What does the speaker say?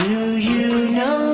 Do you know